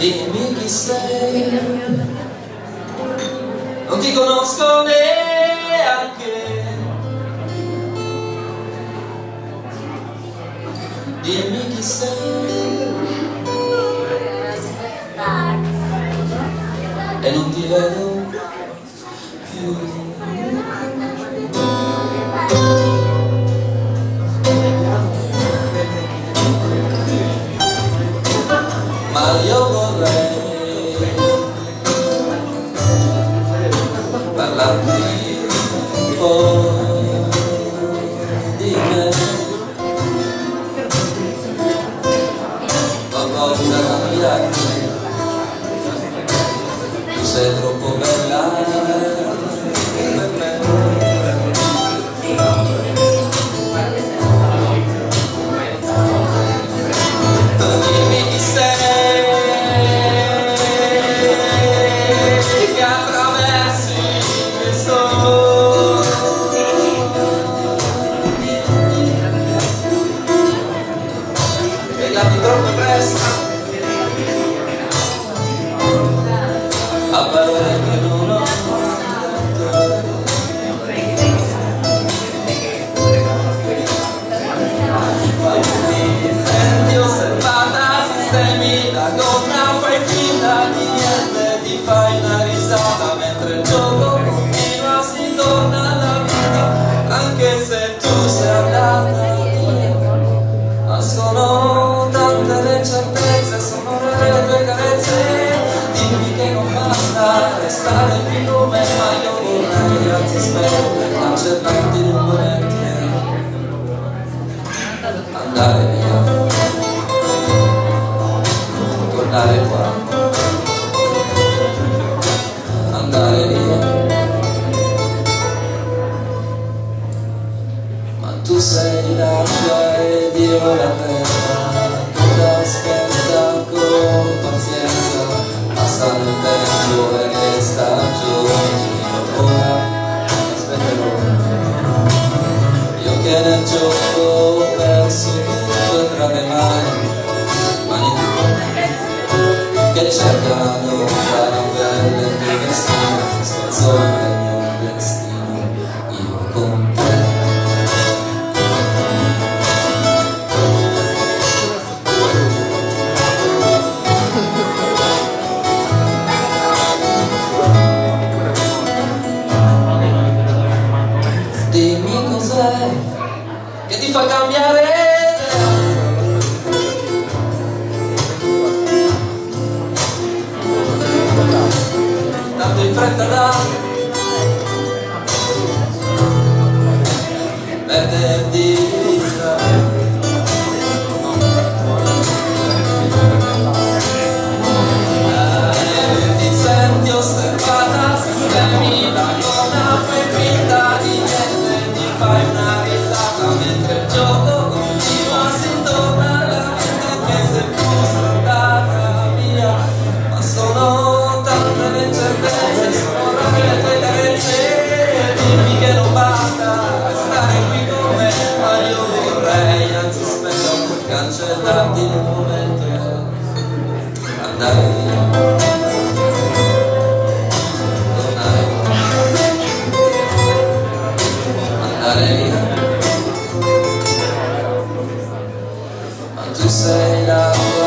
dimmi chi sei. Non ti conosco neanche. Dimmi chi sei. E non ti vedo più. Mario vorrei Parlarti poi di me Non voglio cambiarti Tu sei troppo bella Amém. casa e stare qui come mai io vorrei anzi spero accertarti non volentieri andare via. Tornare qua. Andare via. Ma tu sei la l'acqua ed io la terra Ich hab da nur ein paar Wörter, die ich nicht. to say now.